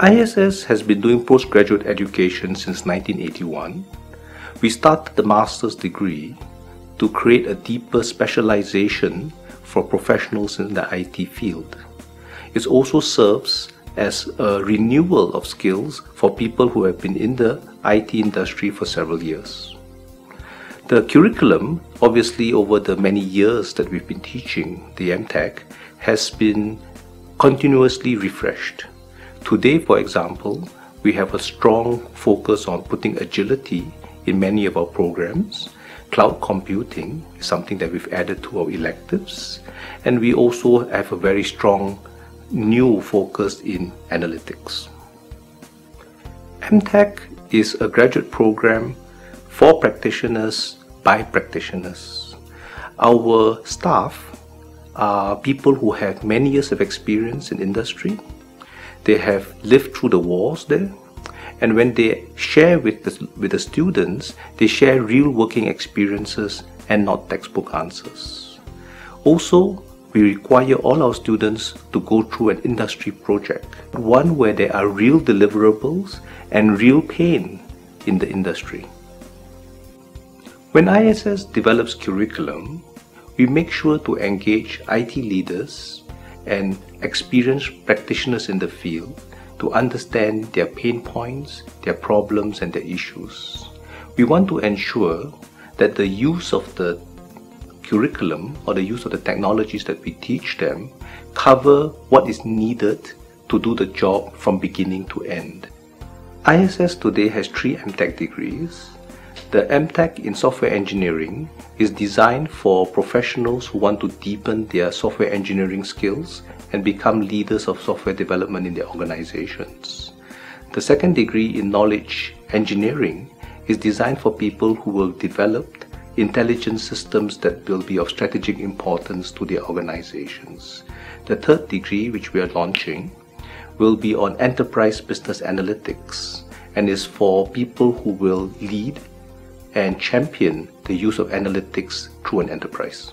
ISS has been doing postgraduate education since 1981. We started the master's degree to create a deeper specialization for professionals in the IT field. It also serves as a renewal of skills for people who have been in the IT industry for several years. The curriculum, obviously over the many years that we've been teaching the MTech, has been continuously refreshed. Today, for example, we have a strong focus on putting agility in many of our programs. Cloud computing is something that we've added to our electives, and we also have a very strong new focus in analytics. MTech is a graduate program for practitioners by practitioners. Our staff are people who have many years of experience in industry they have lived through the wars there. And when they share with the, with the students, they share real working experiences and not textbook answers. Also, we require all our students to go through an industry project, one where there are real deliverables and real pain in the industry. When ISS develops curriculum, we make sure to engage IT leaders and experienced practitioners in the field to understand their pain points, their problems, and their issues. We want to ensure that the use of the curriculum or the use of the technologies that we teach them cover what is needed to do the job from beginning to end. ISS today has three MTech degrees the MTech in software engineering is designed for professionals who want to deepen their software engineering skills and become leaders of software development in their organizations. The second degree in knowledge engineering is designed for people who will develop intelligent systems that will be of strategic importance to their organizations. The third degree, which we are launching, will be on enterprise business analytics and is for people who will lead and champion the use of analytics through an enterprise.